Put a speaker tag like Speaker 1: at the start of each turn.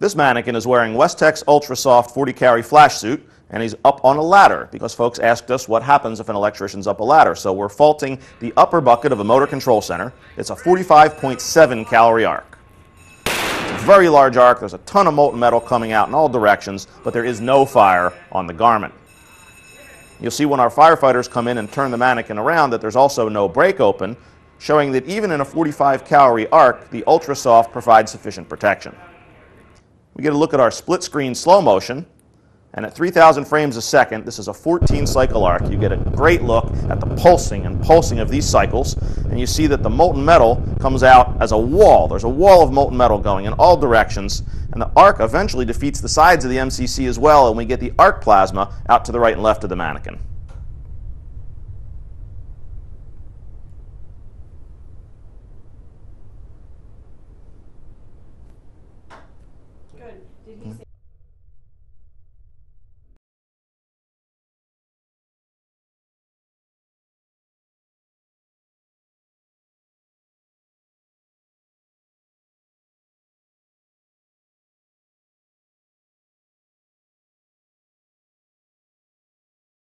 Speaker 1: This mannequin is wearing Westex UltraSoft 40 cal arc flash suit, and he's up on a ladder because folks asked us what happens if an electrician's up a ladder. So we're faulting the upper bucket of a motor control center. It's a 45.7 calorie arc. It's a very large arc. There's a ton of molten metal coming out in all directions, but there is no fire on the garment. You'll see when our firefighters come in and turn the mannequin around that there's also no break open, showing that even in a 45 calorie arc, the UltraSoft provides sufficient protection. We get a look at our split screen slow motion. And at 3,000 frames a second, this is a 14 cycle arc. You get a great look at the pulsing and pulsing of these cycles. And you see that the molten metal comes out as a wall. There's a wall of molten metal going in all directions. And the arc eventually defeats the sides of the MCC as well. And we get the arc plasma out to the right and left of the mannequin.
Speaker 2: Did he hmm. say